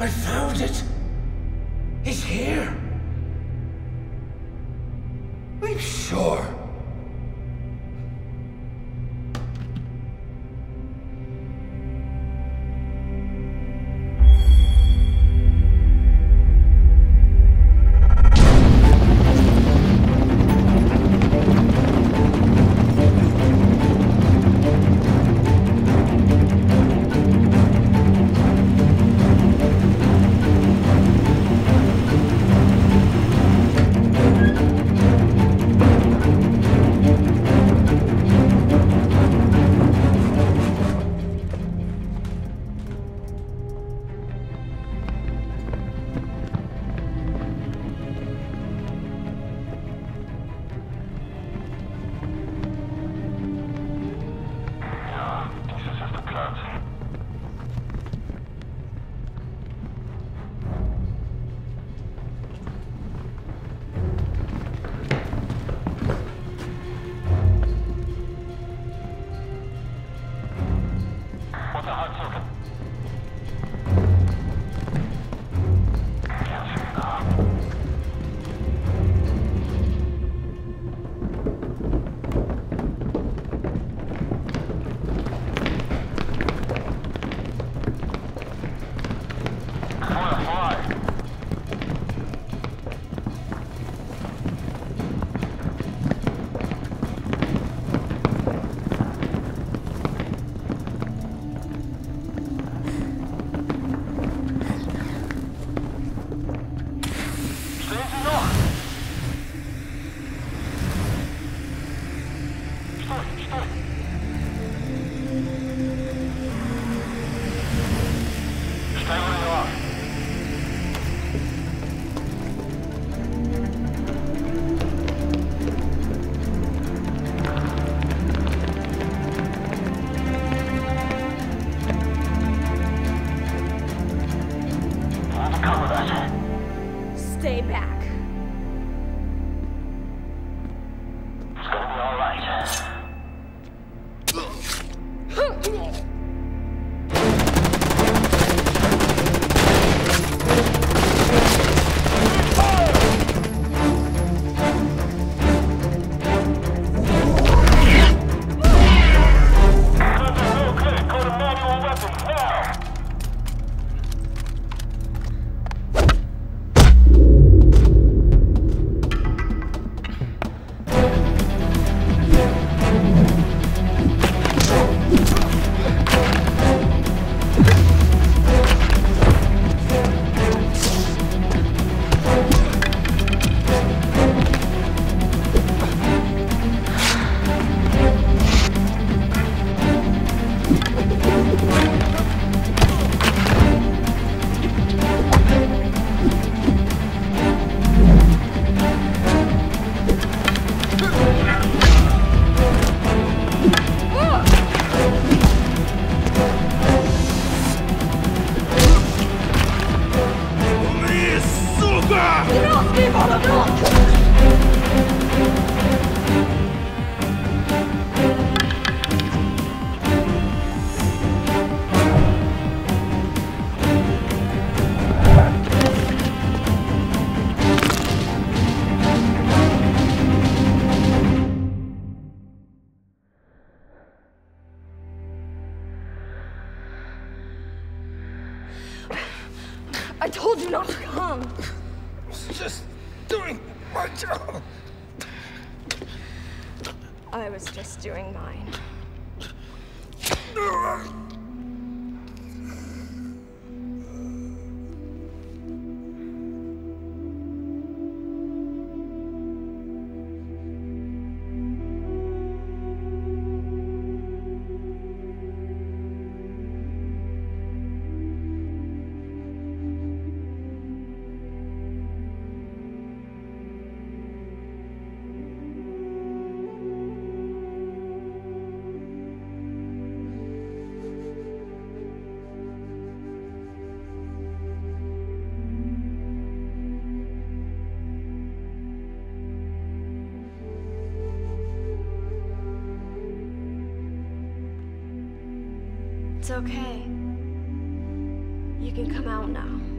I found it. It's here. I'm sure. Unterhalb suchen. Ja, Stay back. I told you not to come. Just doing my job. I was just doing mine. It's okay. You can come out now.